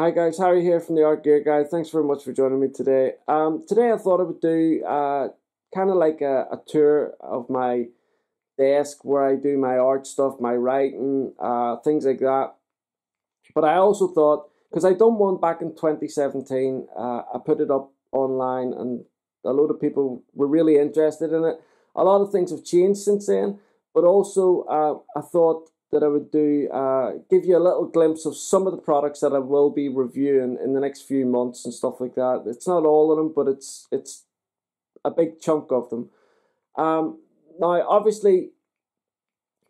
Hi guys, Harry here from the Art Gear Guide. Thanks very much for joining me today. Um, today I thought I would do uh, kind of like a, a, tour of my desk where I do my art stuff, my writing, uh, things like that. But I also thought, because I done one back in 2017, uh, I put it up online and a lot of people were really interested in it. A lot of things have changed since then, but also uh, I thought that I would do uh, give you a little glimpse of some of the products that I will be reviewing in the next few months and stuff like that. It's not all of them, but it's it's a big chunk of them. Um, now, obviously,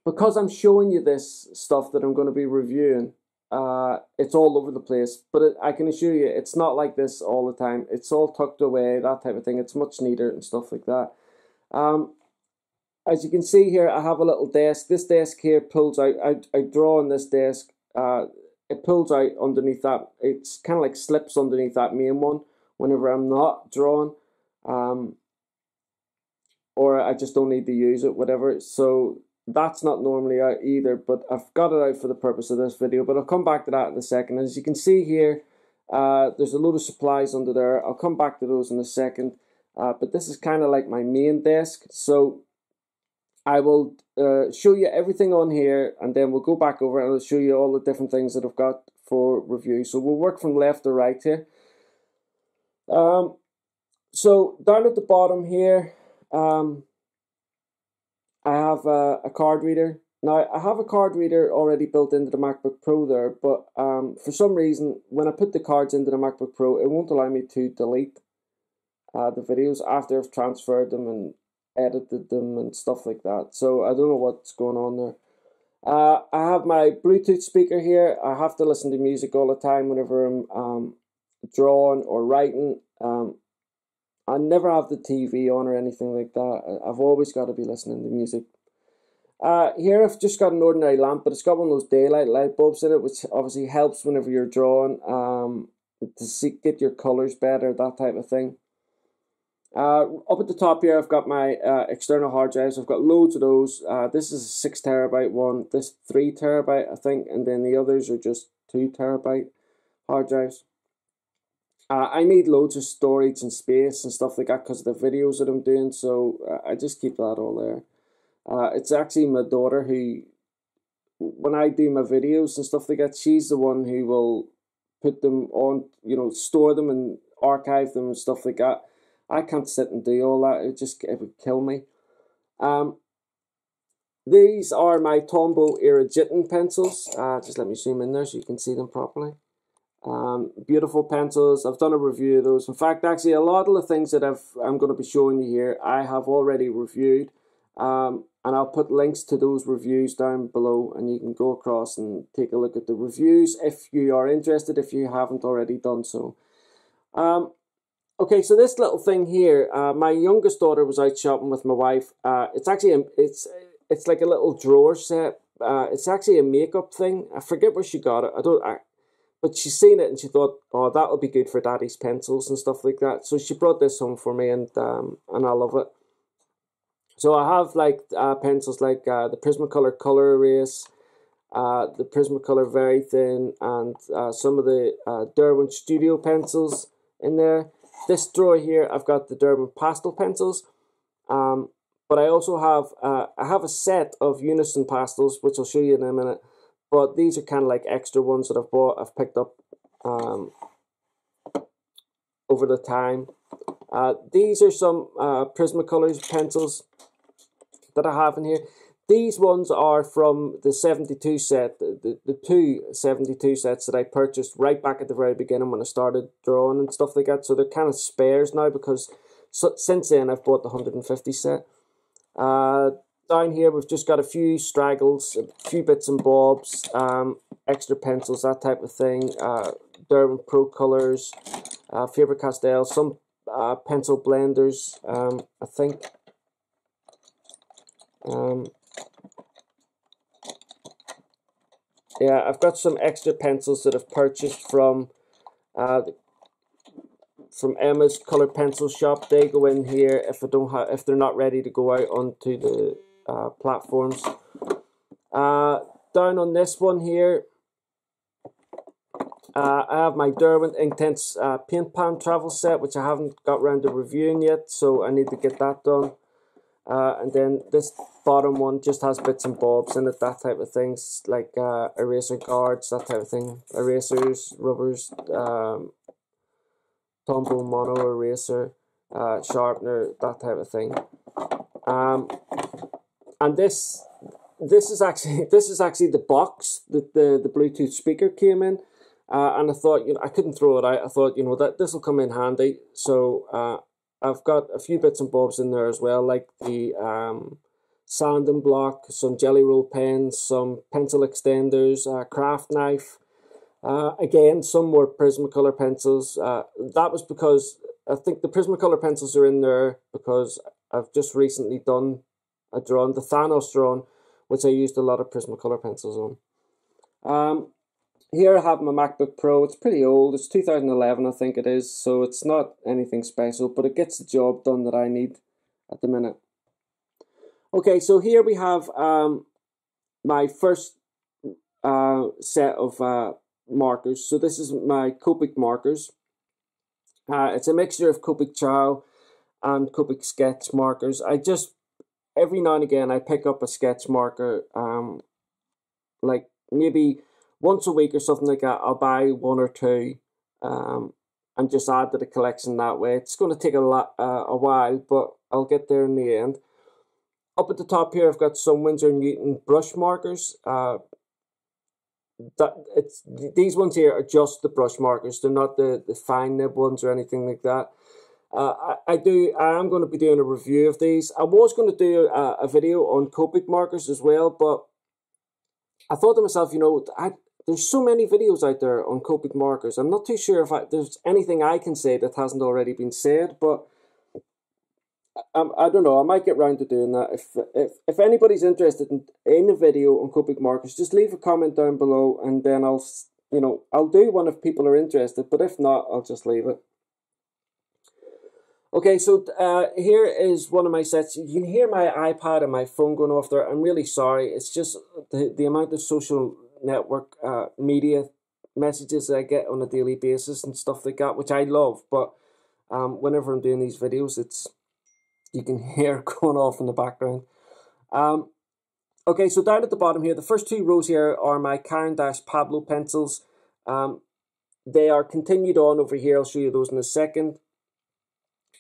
because I'm showing you this stuff that I'm going to be reviewing, uh, it's all over the place. But it, I can assure you, it's not like this all the time. It's all tucked away, that type of thing. It's much neater and stuff like that. Um, as you can see here, I have a little desk. This desk here pulls out. I, I draw on this desk. Uh, it pulls out underneath that. It's kind of like slips underneath that main one whenever I'm not drawing. Um, or I just don't need to use it, whatever. So that's not normally out either, but I've got it out for the purpose of this video. But I'll come back to that in a second. As you can see here, uh, there's a load of supplies under there. I'll come back to those in a second. Uh, but this is kind of like my main desk. So I will uh, show you everything on here and then we'll go back over and I'll show you all the different things that I've got for review. So we'll work from left to right here. Um, so down at the bottom here, um, I have a, a, card reader. Now I have a card reader already built into the MacBook Pro there, but um, for some reason when I put the cards into the MacBook Pro, it won't allow me to delete uh, the videos after I've transferred them and edited them and stuff like that. So I don't know what's going on there. Uh, I have my Bluetooth speaker here. I have to listen to music all the time whenever I'm um, drawing or writing. Um, I never have the TV on or anything like that. I've always got to be listening to music. Uh, here I've just got an ordinary lamp, but it's got one of those daylight light bulbs in it, which obviously helps whenever you're drawing um, to see, get your colours better, that type of thing. Uh, up at the top here, I've got my uh, external hard drives. I've got loads of those. Uh, this is a six terabyte one. This three terabyte, I think, and then the others are just two terabyte hard drives. Uh, I need loads of storage and space and stuff like that because of the videos that I'm doing. So uh, I just keep that all there. Uh, it's actually my daughter who, when I do my videos and stuff like that, she's the one who will put them on, you know, store them and archive them and stuff like that I can't sit and do all that. It would just it would kill me. Um, these are my Tombow Irojiten pencils. Uh, just let me zoom in there so you can see them properly. Um, beautiful pencils. I've done a review of those. In fact, actually, a lot of the things that I've, I'm going to be showing you here, I have already reviewed. Um, and I'll put links to those reviews down below and you can go across and take a look at the reviews if you are interested, if you haven't already done so. Um, Okay, so this little thing here, uh, my youngest daughter was out shopping with my wife. Uh, it's actually a, it's it's like a little drawer set. Uh, it's actually a makeup thing. I forget where she got it. I don't. I, but she's seen it and she thought, oh, that would be good for daddy's pencils and stuff like that. So she brought this home for me and um, and I love it. So I have like uh, pencils like uh, the Prismacolor Color Erase, uh, the Prismacolor Very Thin, and some of the Derwent Studio pencils in there. This drawer here, I've got the Derwent pastel pencils. Um, but I also have uh, I have a set of Unison pastels, which I'll show you in a minute. But these are kind of like extra ones that I've bought, I've picked up um, over the time. Uh, these are some uh, Prismacolors pencils that I have in here. These ones are from the 72 set, the, the, the two 72 sets that I purchased right back at the very beginning when I started drawing and stuff like that. So they're kind of spares now because so, since then I've bought the 150 set. Uh, down here we've just got a few straggles, a few bits and bobs, um, extra pencils, that type of thing. Uh, Derwent Pro Colors, uh, Faber-Castell, some uh, pencil blenders, um, I think. Um, Yeah, I've got some extra pencils that I've purchased from uh, from Emma's color pencil shop. They go in here if I don't have if they're not ready to go out onto the uh, platforms. Uh, down on this one here, uh, I have my Derwent Intense uh, paint pan travel set, which I haven't got around to reviewing yet, so I need to get that done. Uh, and then this bottom one just has bits and bobs in it, that type of things, like uh, eraser guards, that type of thing. Erasers, rubbers, um, Tombow mono eraser, uh, sharpener, that type of thing. Um, and this this is actually this is actually the box that the, the Bluetooth speaker came in. Uh, and I thought, you know, I couldn't throw it out. I thought, you know, that this will come in handy. So uh, I've got a few bits and bobs in there as well, like the um, sanding block, some jelly roll pens, some pencil extenders, a craft knife. Uh, again, some more Prismacolor pencils. Uh, that was because I think the Prismacolor pencils are in there because I've just recently done a drawing, the Thanos drawing, which I used a lot of Prismacolor pencils on. Um, here I have my MacBook Pro. It's pretty old. It's 2011, I think it is. So it's not anything special, but it gets the job done that I need at the minute. Okay, so here we have um, my first uh, set of uh, markers. So this is my Copic markers. Uh, it's a mixture of Copic Ciao and Copic sketch markers. I just, every now and again, I pick up a sketch marker, um, like maybe once a week or something like that, I'll buy one or two um, and just add to the collection that way. It's going to take a, lot, uh, a while, but I'll get there in the end. Up at the top here, I've got some Winsor Newton brush markers. Uh, that it's These ones here are just the brush markers. They're not the, the fine nib ones or anything like that. Uh, I, I do. I am going to be doing a review of these. I was going to do a, a video on Copic markers as well, but I thought to myself, you know, I there's so many videos out there on Copic markers. I'm not too sure if I, there's anything I can say that hasn't already been said, but I, I don't know. I might get round to doing that. If if if anybody's interested in, in a video on Copic markers, just leave a comment down below, and then I'll you know I'll do one if people are interested. But if not, I'll just leave it. Okay, so uh, here is one of my sets. You can hear my iPad and my phone going off there. I'm really sorry. It's just the, the amount of social network uh, media messages that I get on a daily basis and stuff like that, which I love. But um, whenever I'm doing these videos, it's you can hear going off in the background. Um, okay, so down at the bottom here, the first two rows here are my Caran d'Ache Pablo pencils. Um, they are continued on over here. I'll show you those in a second.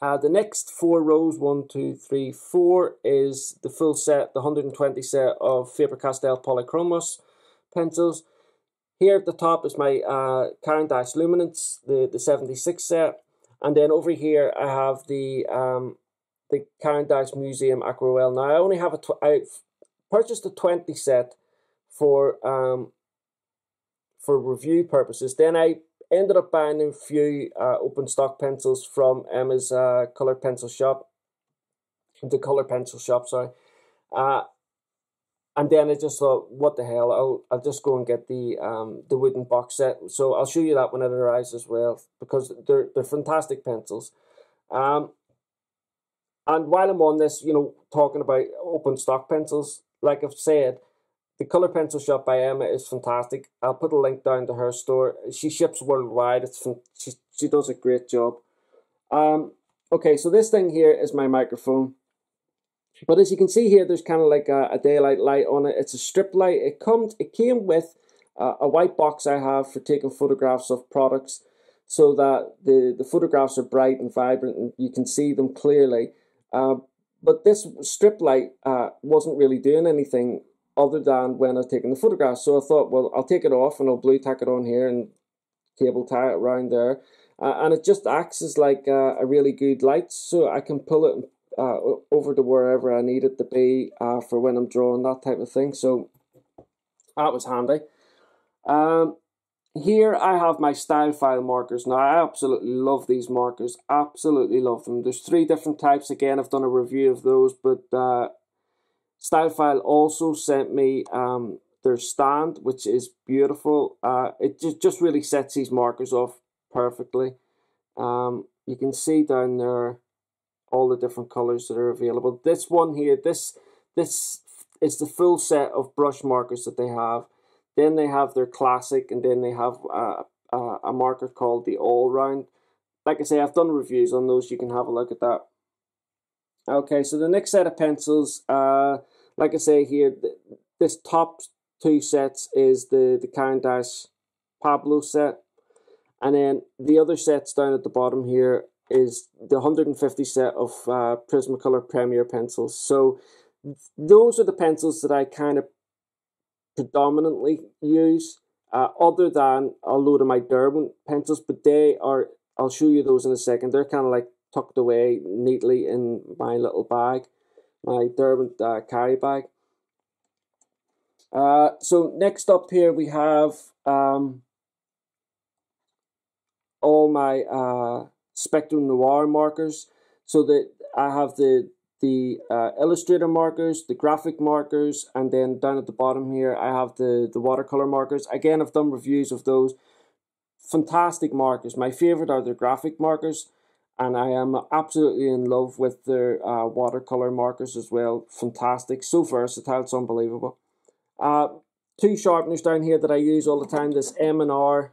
Uh, the next four rows, one, two, three, four, is the full set, the 120 set of Faber-Castell Polychromos pencils. Here at the top is my uh, Caran d'Ache Luminance, the, the 76 set. And then over here I have the um, the Caran d'Ache Museum Aquarelle. Now I only have a, tw I purchased a 20 set for um, for review purposes. Then I ended up buying a few uh, open stock pencils from Emma's uh, color pencil shop, the color pencil shop, sorry. Uh, and then I just thought, what the hell? I'll I'll just go and get the um the wooden box set. So I'll show you that when it arrives as well because they're they're fantastic pencils. Um, and while I'm on this, you know, talking about open stock pencils, like I've said, the color pencil shop by Emma is fantastic. I'll put a link down to her store. She ships worldwide. It's she she does a great job. Um, okay, so this thing here is my microphone. But as you can see here, there's kind of like a, a, daylight light on it. It's a strip light. It comes. It came with uh, a white box I have for taking photographs of products, so that the the photographs are bright and vibrant and you can see them clearly. Uh, but this strip light uh, wasn't really doing anything other than when I was taking the photographs. So I thought, well, I'll take it off and I'll blue tack it on here and cable tie it around there. Uh, and it just acts as like a really good light, so I can pull it uh, over to wherever I need it to be uh, for when I'm drawing that type of thing. So that was handy. Um, here I have my Stylefile markers. Now I absolutely love these markers. Absolutely love them. There's three different types. Again, I've done a review of those, but uh, Stylefile also sent me um, their stand, which is beautiful. Uh, it just, just really sets these markers off perfectly. Um, you can see down there all the different colors that are available. This one here, this this is the full set of brush markers that they have. Then they have their classic, and then they have uh, uh, a marker called the All Round. Like I say, I've done reviews on those. You can have a look at that. Okay, so the next set of pencils, uh, like I say here, th this top two sets is the, the Caran Pablo set. And then the other sets down at the bottom here is the 150 set of uh, Prismacolor Premier pencils. So those are the pencils that I kind of predominantly use, uh, other than a load of my Derwent pencils, but they are, I'll show you those in a second. They're kind of like tucked away neatly in my little bag, my Derwent uh, carry bag. Uh, so next up here we have um, all my uh, Spectrum Noir markers. So that I have the the uh, Illustrator markers, the graphic markers, and then down at the bottom here I have the, the watercolor markers. Again, I've done reviews of those. Fantastic markers. My favorite are the graphic markers, and I am absolutely in love with their uh, watercolor markers as well. Fantastic, so versatile, it's unbelievable. Uh, two sharpeners down here that I use all the time. This M&R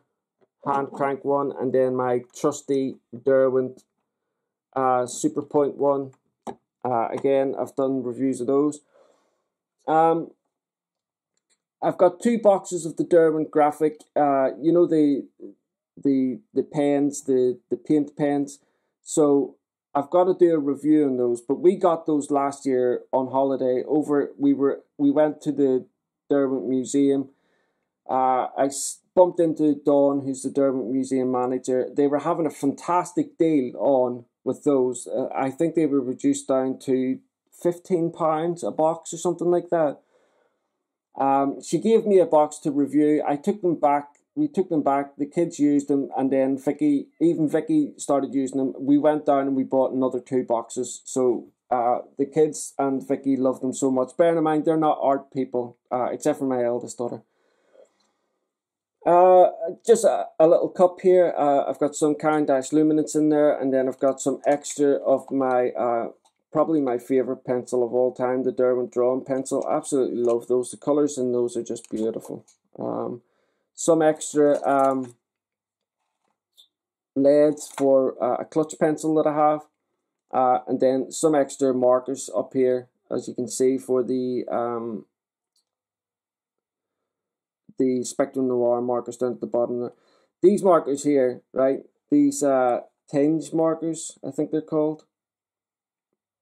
hand crank one, and then my trusty Derwent uh, Super Point one. Uh, again, I've done reviews of those. Um, I've got two boxes of the Derwent graphic. Uh, you know the the the pens, the the paint pens. So I've got to do a review on those. But we got those last year on holiday. Over we were we went to the Derwent Museum. Uh, I bumped into Dawn, who's the Derwent Museum manager. They were having a fantastic deal on with those. Uh, I think they were reduced down to fifteen pounds a box or something like that. Um, she gave me a box to review. I took them back. We took them back. The kids used them, and then Vicky, even Vicky, started using them. We went down and we bought another two boxes. So uh, the kids and Vicky love them so much. Bearing in mind they're not art people, uh, except for my eldest daughter. Uh, just a, a little cup here. Uh, I've got some Caran Luminance in there, and then I've got some extra of my uh, probably my favorite pencil of all time, the Derwent drawing pencil. Absolutely love those. The colors in those are just beautiful. Um, some extra um, leads for uh, a clutch pencil that I have. Uh, and then some extra markers up here, as you can see, for the um, the Spectrum Noir markers down at the bottom there. These markers here, right, these uh, tinge markers, I think they're called.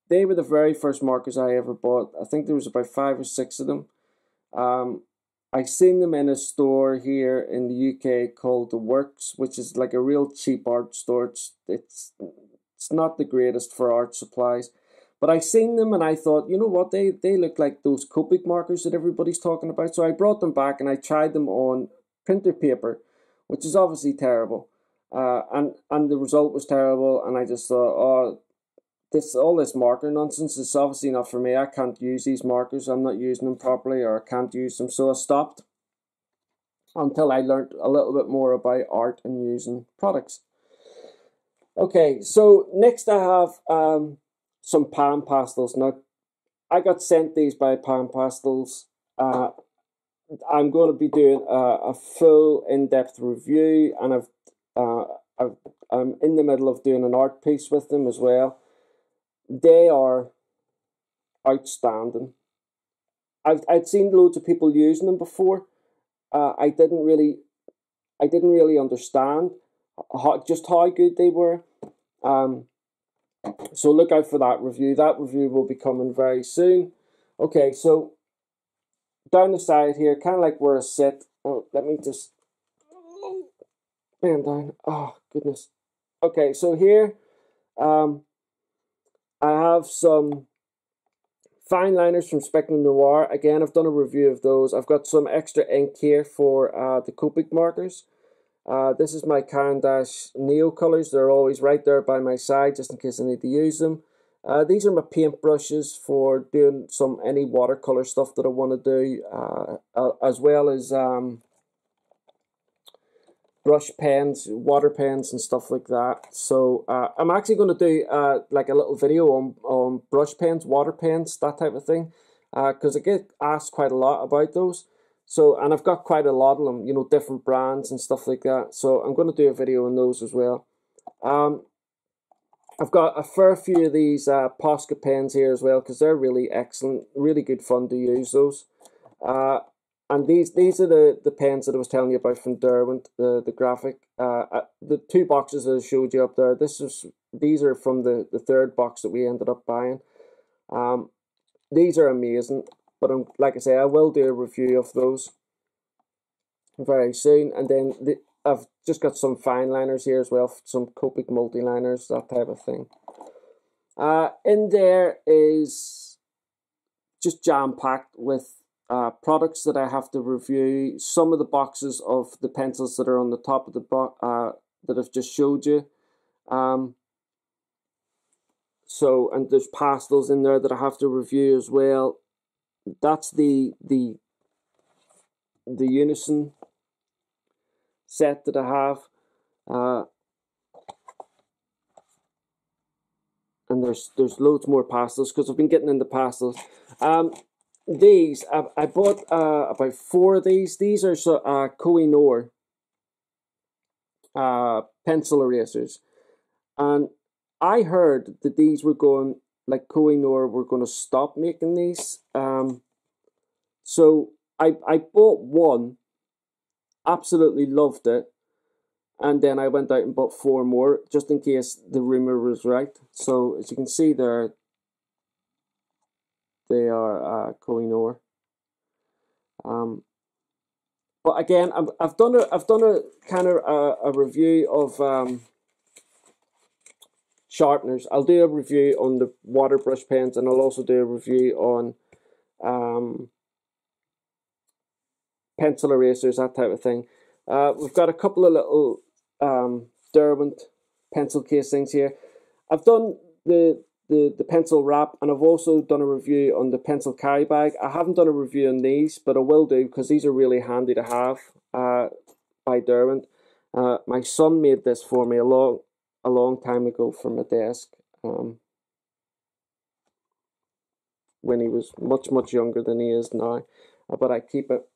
They were the very first markers I ever bought. I think there was about five or six of them. Um, I seen them in a store here in the UK called The Works, which is like a real cheap art store. It's, it's it's not the greatest for art supplies. But I seen them and I thought, you know what, they, they look like those Copic markers that everybody's talking about. So I brought them back and I tried them on printer paper, which is obviously terrible. Uh, and, and the result was terrible. And I just thought, oh, this all this marker nonsense is obviously not for me. I can't use these markers. I'm not using them properly or I can't use them. So I stopped until I learned a little bit more about art and using products. Okay, so next I have um, some Pan Pastels. Now, I got sent these by Pan Pastels. Uh, I'm going to be doing a, a full in-depth review, and I've, uh, I've I'm in the middle of doing an art piece with them as well. They are outstanding. I've I'd seen loads of people using them before. Uh, I didn't really, I didn't really understand how, just how good they were. Um, so look out for that review. That review will be coming very soon. Okay, so down the side here, kind of like where I sit. Oh, let me just bend down. Oh goodness. Okay, so here, um, I have some fine liners from Spectrum Noir. Again, I've done a review of those. I've got some extra ink here for uh, the Copic markers. Uh, this is my Caran d'Ache Neo colors. They're always right there by my side just in case I need to use them. Uh, these are my paint brushes for doing some any watercolor stuff that I want to do, uh, uh, as well as um, brush pens, water pens, and stuff like that. So uh, I'm actually going to do uh, like a little video on on brush pens, water pens, that type of thing, because I get asked quite a lot about those. So, and I've got quite a lot of them, you know, different brands and stuff like that. So I'm going to do a video on those as well. Um, I've got a fair few of these uh, Posca pens here as well because they're really excellent, really good fun to use those. Uh, and these these are the, the pens that I was telling you about from Derwent, the the graphic. Uh, uh, the two boxes that I showed you up there. This is these are from the the third box that we ended up buying. Um, these are amazing, but I'm like I say, I will do a review of those very soon. And then the, I've just got some fine liners here as well, some Copic multi-liners, that type of thing. Uh, in there is just jam-packed with uh, products that I have to review. Some of the boxes of the pencils that are on the top of the box uh, that I've just showed you. Um, so, and there's pastels in there that I have to review as well. That's the the the unison set that I have. Uh, and there's there's loads more pastels because I've been getting into pastels. Um, these I, I bought uh, about four of these. These are so uh, Kohinoor uh, pencil erasers, and I heard that these were going like Kohinoor were going to stop making these. Um, so I I bought one absolutely loved it. And then I went out and bought four more just in case the rumor was right. So as you can see there, they are uh, Kohinoor. Um, but again, I've, I've done a I've done a kind of a, a review of um, sharpeners. I'll do a review on the water brush pens, and I'll also do a review on um, pencil erasers, that type of thing. Uh, we've got a couple of little um, Derwent pencil casings here. I've done the, the, the pencil wrap and I've also done a review on the pencil carry bag. I haven't done a review on these, but I will do because these are really handy to have uh, by Derwent. Uh, my son made this for me a long, a long time ago from a desk. Um, when he was much, much younger than he is now. Uh, but I keep it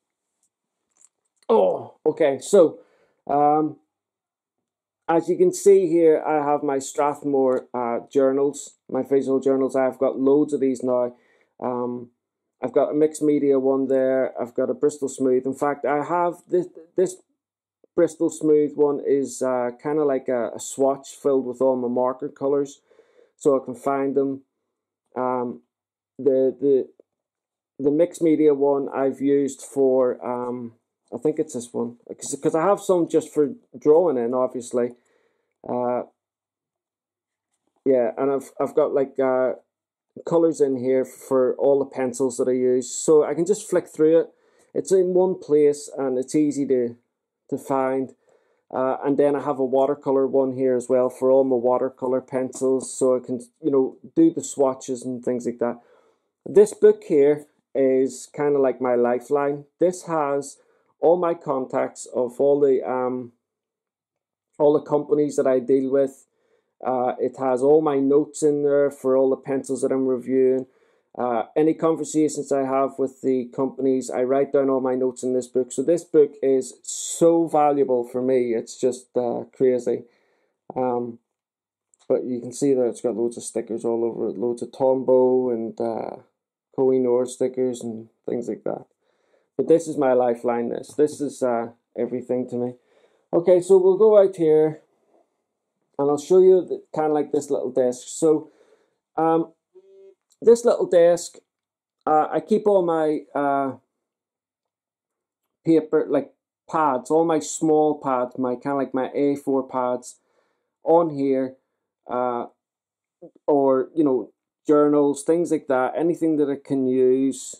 Oh, okay. So, um, as you can see here, I have my Strathmore uh, journals, my visual journals. I've got loads of these now. Um, I've got a mixed media one there. I've got a Bristol Smooth. In fact, I have this this Bristol Smooth one is uh, kind of like a, a, swatch filled with all my marker colors, so I can find them. Um, the the the mixed media one I've used for um, I think it's this one because I have some just for drawing in, obviously. Uh, yeah, and I've I've got like uh, colors in here for all the pencils that I use, so I can just flick through it. It's in one place and it's easy to to find. Uh, and then I have a watercolor one here as well for all my watercolor pencils, so I can you know do the swatches and things like that. This book here is kind of like my lifeline. This has all my contacts of all the um, all the companies that I deal with. Uh, it has all my notes in there for all the pencils that I'm reviewing. Uh, any conversations I have with the companies, I write down all my notes in this book. So this book is so valuable for me. It's just uh, crazy. Um, but you can see that it's got loads of stickers all over it, loads of Tombow and uh, stickers and things like that. But this is my lifeline, this. This is uh, everything to me. Okay, so we'll go out here and I'll show you the, kind of like this little desk. So um, this little desk, uh, I keep all my uh, paper, like pads, all my small pads, my kind of like my A4 pads on here, uh, or, you know, journals, things like that, anything that I can use.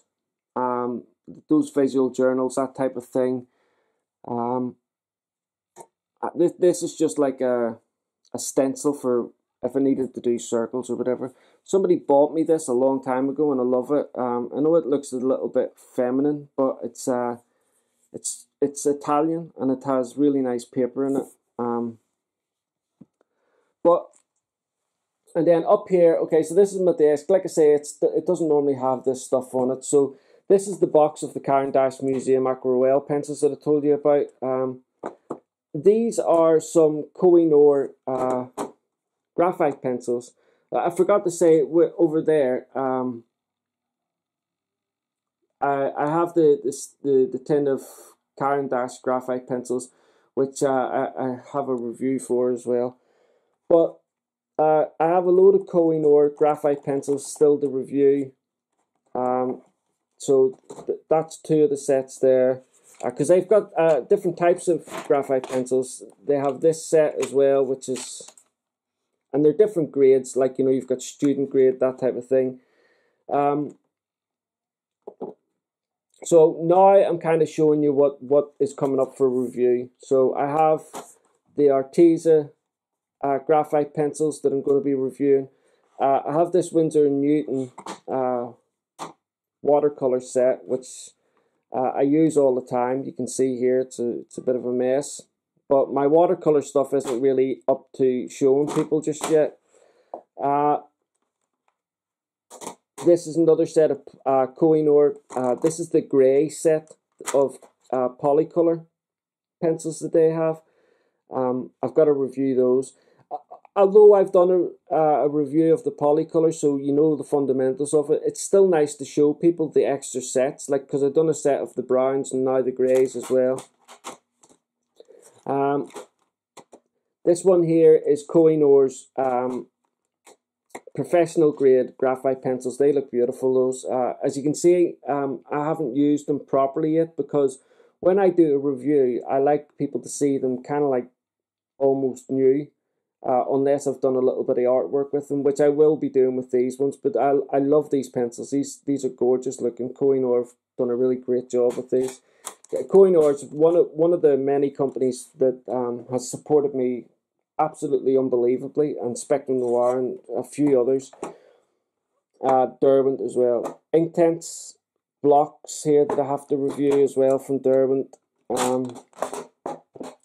Um, those visual journals, that type of thing. Um, uh, this this is just like a a stencil for if I needed to do circles or whatever. Somebody bought me this a long time ago, and I love it. Um, I know it looks a little bit feminine, but it's uh, it's it's Italian and it has really nice paper in it. Um, but and then up here, okay, so this is my desk. Like I say, it's it doesn't normally have this stuff on it, so this is the box of the Caran d'Ache Museum Aquarelle pencils that I told you about. Um, these are some Kohinoor uh, graphite pencils. I forgot to say over there. Um, I I have the this, the the tin of Caran d'Ache graphite pencils, which uh, I I have a review for as well. But uh, I have a load of Kohinoor graphite pencils still to review. Um, so th that's two of the sets there. Because uh, they've got uh, different types of graphite pencils. They have this set as well, which is, and they're different grades. Like you know, you've got student grade, that type of thing. Um, so now I'm kind of showing you what what is coming up for review. So I have the Arteza uh, graphite pencils that I'm going to be reviewing. Uh, I have this Winsor & Newton uh, watercolor set, which uh, I use all the time. You can see here it's a, it's a bit of a mess. But my watercolor stuff isn't really up to showing people just yet. Uh, this is another set of uh, Kohinoor. Uh, this is the grey set of uh, polycolor pencils that they have. Um, I've got to review those although I've done a, uh, a review of the polycolor, so you know the fundamentals of it, it's still nice to show people the extra sets, like because I've done a set of the browns and now the greys as well. Um, this one here is Kohinoor's um, professional grade graphite pencils. They look beautiful. Those, uh, as you can see, um, I haven't used them properly yet because when I do a review, I like people to see them kind of like almost new uh, unless I've done a little bit of artwork with them, which I will be doing with these ones. But I I love these pencils. These these are gorgeous looking. Kohinoor have done a really great job with these. Kohinoor is one of one of the many companies that um, has supported me absolutely unbelievably, and Spectrum Noir and a few others. Uh, Derwent as well. Intense blocks here that I have to review as well from Derwent. Um,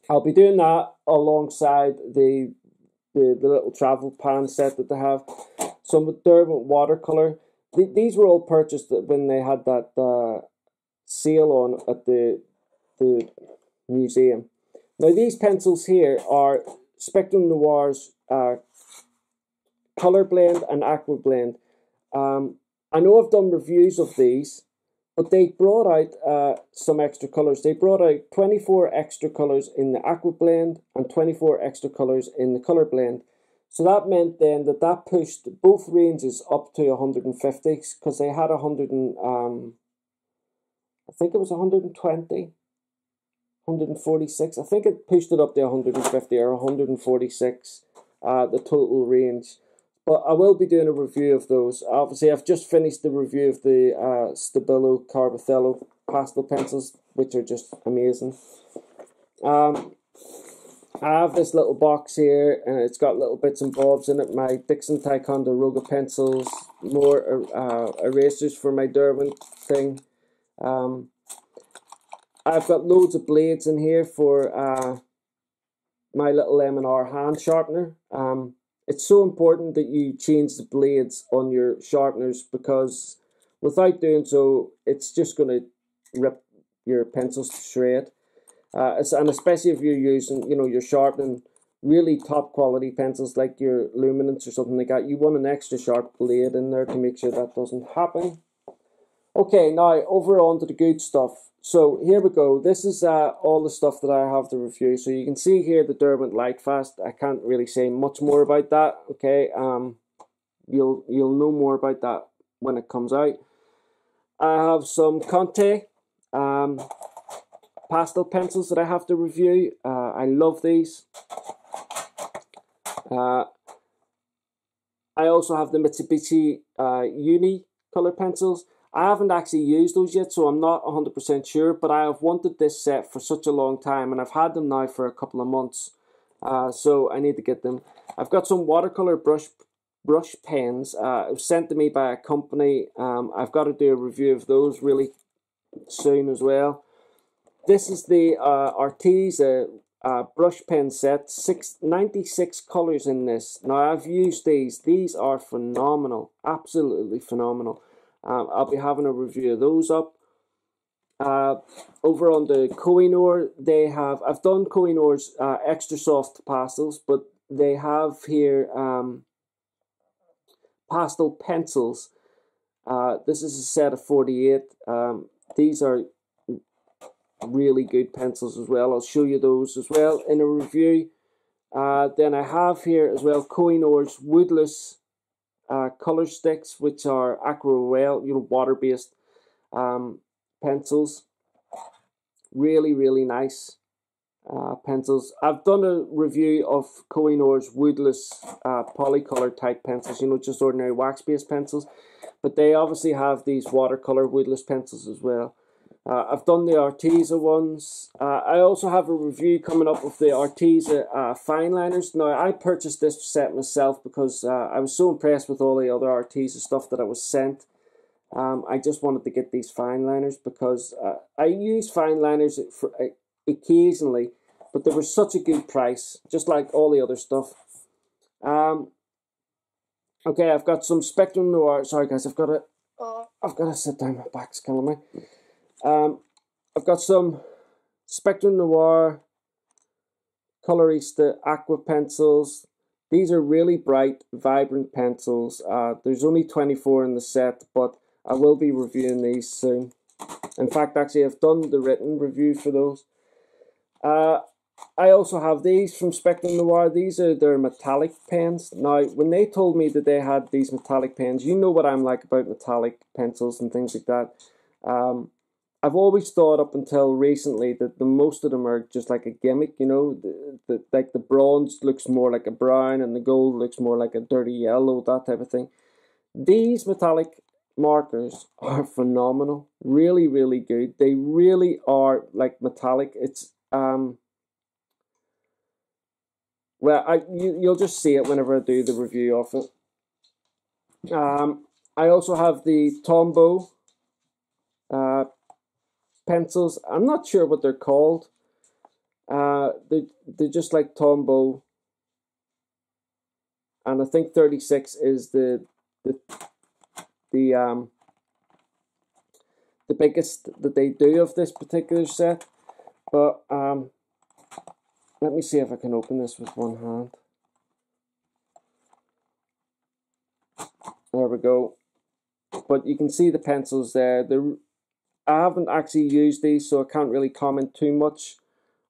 I'll be doing that alongside the the, the little travel pan set that they have. Some Derwent watercolor. these were all purchased when they had that uh, seal on at the the museum. Now these pencils here are Spectrum Noir's uh, color blend and aqua blend. Um, I know I've done reviews of these, but they brought out uh, some extra colors. They brought out 24 extra colors in the aqua blend and 24 extra colors in the color blend. So that meant then that that pushed both ranges up to 150 because they had 100 and, um, I think it was 120, 146. I think it pushed it up to 150 or 146, uh, the total range. But I will be doing a review of those. Obviously, I've just finished the review of the uh, Stabilo Carbothello pastel pencils, which are just amazing. Um, I have this little box here, and it's got little bits and bobs in it. My Dixon Ticonderoga pencils, more uh, erasers for my Derwent thing. Um, I've got loads of blades in here for uh, my little M&R hand sharpener. Um, it's so important that you change the blades on your sharpeners because without doing so, it's just going to rip your pencils to shred. Uh, and especially if you're using, you know, you're sharpening really top quality pencils like your Luminance or something like that, you want an extra sharp blade in there to make sure that doesn't happen. Okay, now over on to the good stuff. So here we go. This is uh, all the stuff that I have to review. So you can see here the Derwent Lightfast. I can't really say much more about that. Okay, um, you'll you'll know more about that when it comes out. I have some Conte um, pastel pencils that I have to review. Uh, I love these. Uh, I also have the Mitsubishi uh, Uni color pencils. I haven't actually used those yet, so I'm not 100% sure, but I have wanted this set for such a long time, and I've had them now for a couple of months, uh, so I need to get them. I've got some watercolor brush brush pens. Uh, sent to me by a company. Um, I've got to do a review of those really soon as well. This is the uh, Arteza uh, brush pen set, six, 96 colours in this. Now I've used these. These are phenomenal, absolutely phenomenal. Um, I'll be having a review of those up. Uh, over on the Kohinoor, they have, I've done Kohinoor's uh, extra soft pastels, but they have here um, pastel pencils. Uh, this is a set of 48. Um, these are really good pencils as well. I'll show you those as well in a review. Uh, then I have here as well Kohinoor's woodless uh, color sticks, which are aquarelle, you know, water-based um, pencils. Really, really nice uh, pencils. I've done a review of Kohinoor's woodless uh, polycolor type pencils, you know, just ordinary wax-based pencils. But they obviously have these watercolor woodless pencils as well. Uh, I've done the Arteza ones. Uh, I also have a review coming up of the Arteza uh, fine liners. Now, I purchased this set myself because uh, I was so impressed with all the other Arteza stuff that I was sent. Um, I just wanted to get these fine liners because uh, I use fine liners for, uh, occasionally, but they were such a good price, just like all the other stuff. Um, okay, I've got some Spectrum Noir. Sorry, guys, I've got to, I've got to sit down. My back's killing me. Um, I've got some Spectrum Noir Colorista Aqua pencils. These are really bright, vibrant pencils. Uh, there's only 24 in the set, but I will be reviewing these soon. In fact, actually, I've done the written review for those. Uh, I also have these from Spectrum Noir. These are their metallic pens. Now, when they told me that they had these metallic pens, you know what I'm like about metallic pencils and things like that. Um, I've always thought up until recently that the most of them are just like a gimmick, you know, the, the, like the bronze looks more like a brown and the gold looks more like a dirty yellow, that type of thing. These metallic markers are phenomenal, really, really good. They really are like metallic. It's um, well, I you, you'll just see it whenever I do the review of it. Um, I also have the Tombow uh, pencils. I'm not sure what they're called. Uh, they they're just like Tombow, and I think 36 is the the the um the biggest that they do of this particular set. But um, let me see if I can open this with one hand. There we go. But you can see the pencils there. They're I haven't actually used these, so I can't really comment too much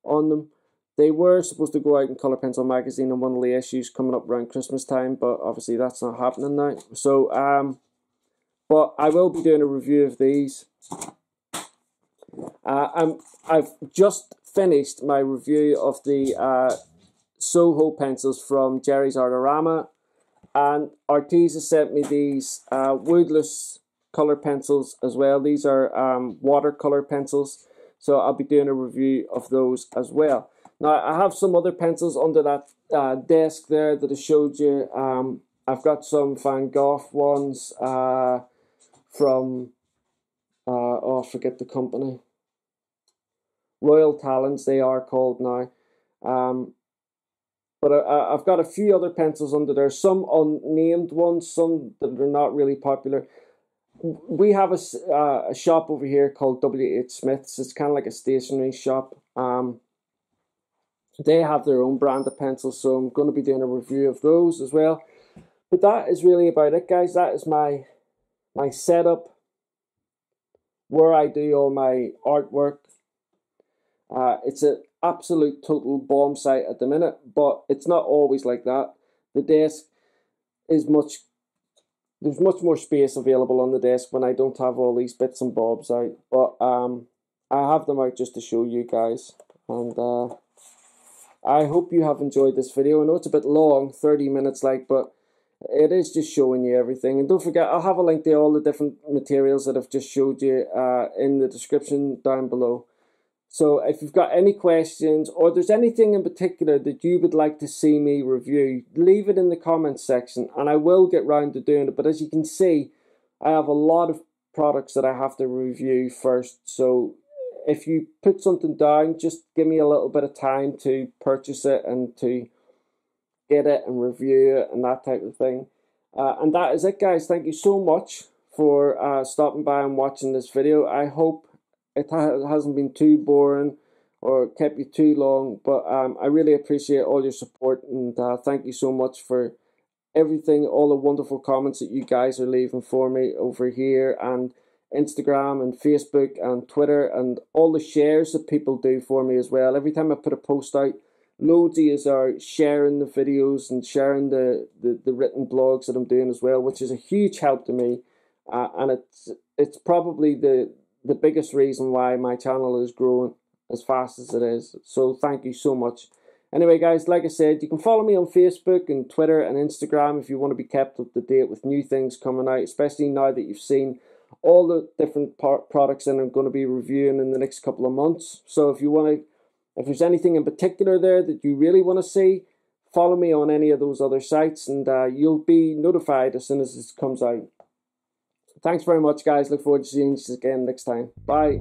on them. They were supposed to go out in Colour Pencil magazine in one of the issues coming up around Christmas time, but obviously that's not happening now. So, um, but I will be doing a review of these. Uh, I'm, I've just finished my review of the uh, Soho pencils from Jerry's Artorama, and Arteza sent me these uh, woodless color pencils as well. These are um, watercolor pencils, so I'll be doing a review of those as well. Now I have some other pencils under that uh, desk there that I showed you. Um, I've got some Van Gogh ones uh, from, uh, oh I forget the company. Royal Talens they are called now. Um, but I, I've got a few other pencils under there, some unnamed ones, some that are not really popular we have a, uh, a shop over here called WH Smith's. It's kind of like a stationery shop. Um, they have their own brand of pencils, so I'm going to be doing a review of those as well. But that is really about it, guys. That is my my setup where I do all my artwork. Uh, it's an absolute total bomb site at the minute, but it's not always like that. The desk is much there's much more space available on the desk when I don't have all these bits and bobs out. But um, I have them out just to show you guys. And uh, I hope you have enjoyed this video. I know it's a bit long, 30 minutes like, but it is just showing you everything. And don't forget, I'll have a link to all the different materials that I've just showed you uh, in the description down below. So if you've got any questions or there's anything in particular that you would like to see me review, leave it in the comments section and I will get round to doing it. But as you can see, I have a lot of products that I have to review first. So if you put something down, just give me a little bit of time to purchase it and to get it and review it and that type of thing. Uh, and that is it, guys. Thank you so much for uh, stopping by and watching this video. I hope it ha- hasn't been too boring or kept you too long, but um, I really appreciate all your support and uh, thank you so much for everything, all the wonderful comments that you guys are leaving for me over here and Instagram and Facebook and Twitter and all the shares that people do for me as well. Every time I put a post out, loads of you are sharing the videos and sharing the, the, the written blogs that I'm doing as well, which is a huge help to me. Uh, and it's it's probably the the biggest reason why my channel is growing as fast as it is. So thank you so much. Anyway, guys, like I said, you can follow me on Facebook and Twitter and Instagram if you want to be kept up to date with new things coming out, especially now that you've seen all the different products that I'm going to be reviewing in the next couple of months. So if you want to, if there's anything in particular there that you really want to see, follow me on any of those other sites and uh, you'll be notified as soon as this comes out. Thanks very much, guys. Look forward to seeing you again next time. Bye.